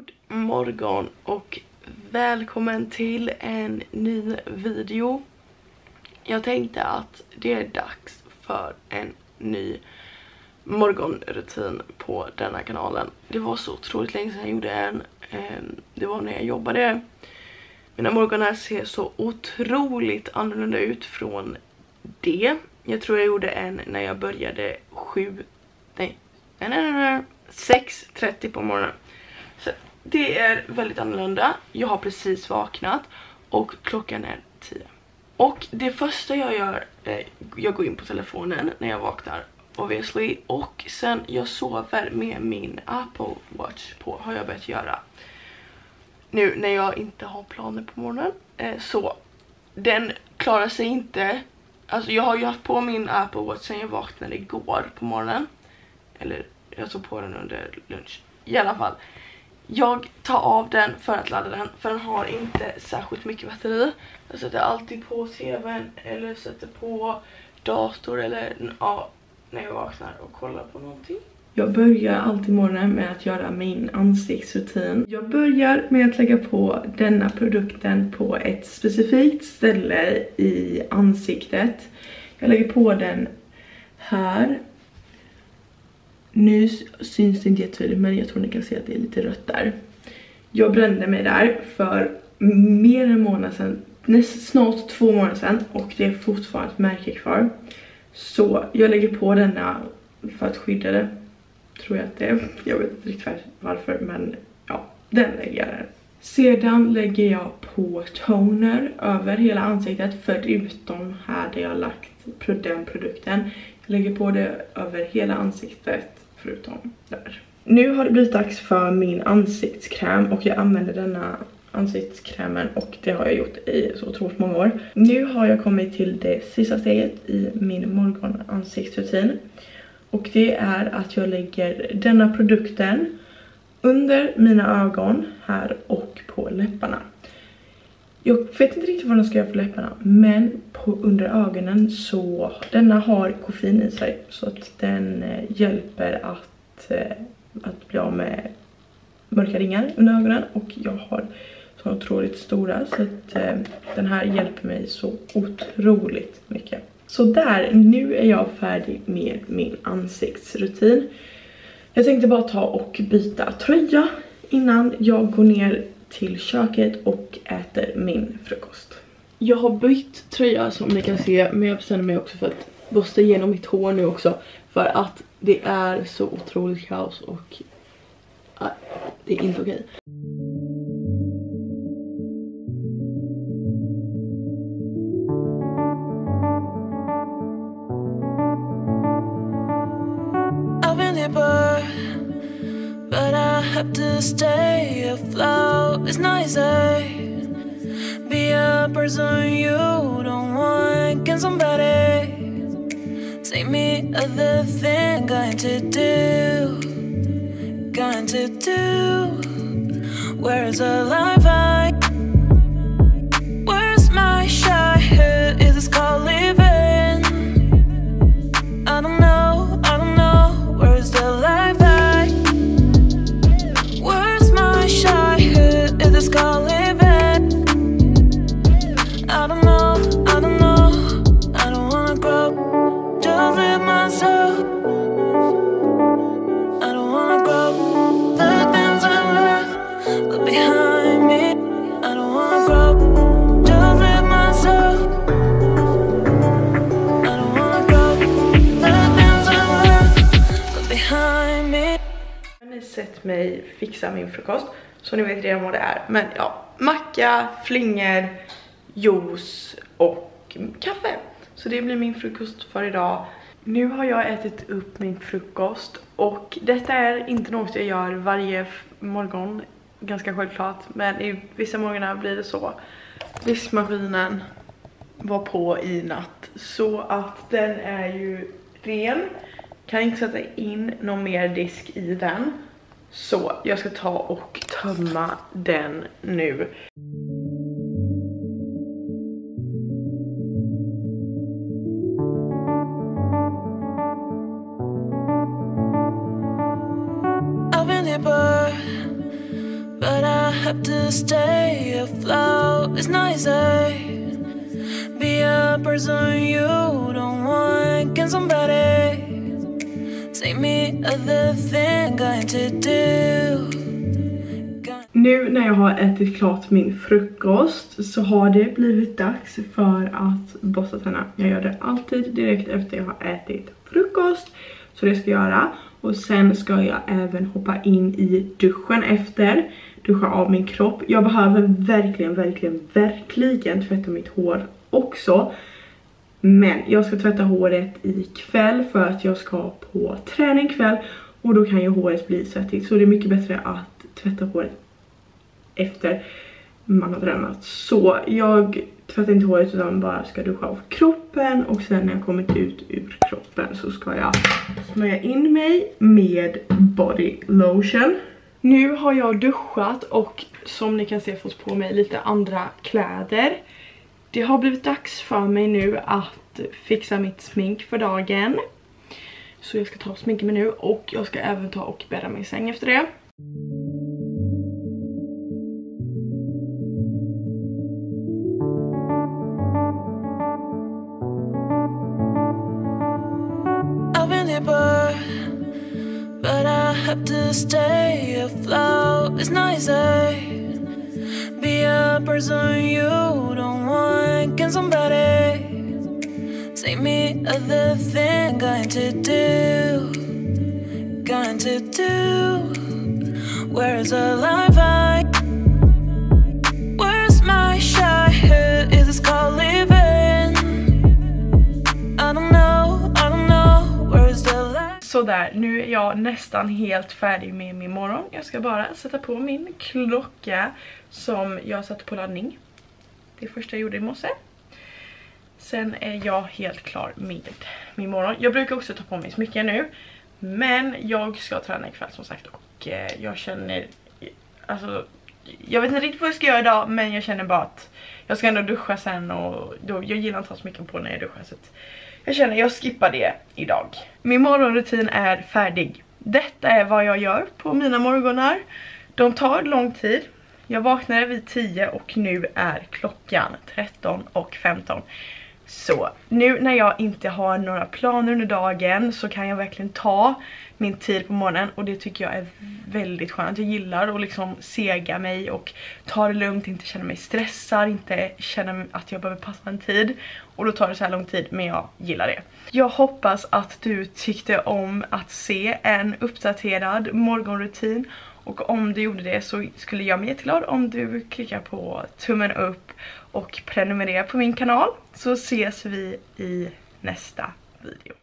God morgon och välkommen till en ny video. Jag tänkte att det är dags för en ny morgonrutin på denna kanalen. Det var så otroligt länge sedan jag gjorde en. Ehm, det var när jag jobbade. Mina morgonar ser så otroligt annorlunda ut från det. Jag tror jag gjorde en när jag började sju... nej, nej, nej, nej 6.30 på morgonen. Så det är väldigt annorlunda. Jag har precis vaknat och klockan är 10. Och det första jag gör, eh, jag går in på telefonen när jag vaknar obviously och sen jag sover med min Apple Watch på har jag börjat göra. Nu när jag inte har planer på morgonen. Eh, så den klarar sig inte, alltså jag har ju haft på min Apple Watch sen jag vaknade igår på morgonen. Eller jag tog på den under lunch. I alla fall. Jag tar av den för att ladda den för den har inte särskilt mycket batteri. Jag sätter alltid på tvn eller sätter på dator eller ja, när jag vaknar och kollar på någonting. Jag börjar alltid morgonen med att göra min ansiktsrutin. Jag börjar med att lägga på denna produkten på ett specifikt ställe i ansiktet. Jag lägger på den här nu syns det inte jättetydligt men jag tror ni kan se att det är lite rött där. Jag brände mig där för mer än en månad sedan, näst, snart två månader sedan och det är fortfarande ett märke kvar. Så jag lägger på denna för att skydda det. Tror jag att det är. Jag vet inte riktigt varför men ja, den lägger jag där. Sedan lägger jag på toner över hela ansiktet förutom här där jag har lagt den produkten. Jag lägger på det över hela ansiktet förutom där. Nu har det blivit dags för min ansiktskräm och jag använder denna ansiktskrämen och det har jag gjort i så otroligt många år. Nu har jag kommit till det sista steget i min morgonansiktsrutin och det är att jag lägger denna produkten under mina ögon här och på läpparna. Jag vet inte riktigt vad den ska göra för läpparna men på under ögonen så denna har koffein i sig så att den eh, hjälper att, eh, att bli av med mörka ringar under ögonen och jag har så otroligt stora så att eh, den här hjälper mig så otroligt mycket. Så där, nu är jag färdig med min ansiktsrutin. Jag tänkte bara ta och byta tröja innan jag går ner till köket och äter min frukost. Jag har bytt tröja som ni kan se men jag bestämde mig också för att borsta igenom mitt hår nu också för att det är så otroligt kaos och äh, det är inte okej. Have to stay afloat. It's nicer. Eh? Be a person you don't want. Can somebody take me other thing? Going to do, going to do. Where is the life I? Mig fixa min frukost så ni vet redan vad det är. Men ja, macka, flingor, juice och kaffe. Så det blir min frukost för idag. Nu har jag ätit upp min frukost och detta är inte något jag gör varje morgon, ganska självklart. Men i vissa morgnar blir det så. Diskmaskinen var på i natt så att den är ju ren. Kan inte sätta in någon mer disk i den. Så jag ska ta och tömma den nu. Have to stay afloat, it's not easy eh? Be a person you don't want, can somebody nu när jag har ätit klart min frukost så har det blivit dags för att borsta tänderna. Jag gör det alltid direkt efter jag har ätit frukost. Så det ska jag göra. Och sen ska jag även hoppa in i duschen efter. Duscha av min kropp. Jag behöver verkligen, verkligen, verkligen tvätta mitt hår också. Men jag ska tvätta håret ikväll för att jag ska på träning ikväll. Och då kan ju håret bli svettigt. Så det är mycket bättre att tvätta håret efter man har tränat. Så jag tvättar inte håret utan bara ska duscha av kroppen och sen när jag kommit ut ur kroppen så ska jag smörja in mig med body lotion. Nu har jag duschat och som ni kan se fått på mig lite andra kläder. Det har blivit dags för mig nu att fixa mitt smink för dagen. Så jag ska ta och sminka mig nu och jag ska även ta och bädda min säng efter det. have to stay afloat. It's noisy. Eh? A person you don't want. Can somebody take me other thing? Going to do, going to do. Where's the life I? Where's my shy? Sådär, nu är jag nästan helt färdig med min morgon. Jag ska bara sätta på min klocka som jag satte på laddning. Det första jag gjorde i morse. Sen är jag helt klar med min morgon. Jag brukar också ta på mig smycken nu. Men jag ska träna ikväll som sagt och eh, jag känner, alltså jag vet inte riktigt vad jag ska göra idag men jag känner bara att jag ska ändå duscha sen och då, jag gillar inte att ha smycken på när jag duschar så att jag känner jag skippar det idag. Min morgonrutin är färdig. Detta är vad jag gör på mina morgonar. De tar lång tid. Jag vaknade vid 10 och nu är klockan 13 och 15. Så nu när jag inte har några planer under dagen så kan jag verkligen ta min tid på morgonen och det tycker jag är väldigt skönt. Jag gillar att liksom sega mig och ta det lugnt, inte känna mig stressad, inte känna att jag behöver passa en tid. Och då tar det så här lång tid men jag gillar det. Jag hoppas att du tyckte om att se en uppdaterad morgonrutin och om du gjorde det så skulle jag bli jätteglad om du klickar på tummen upp och prenumererar på min kanal så ses vi i nästa video.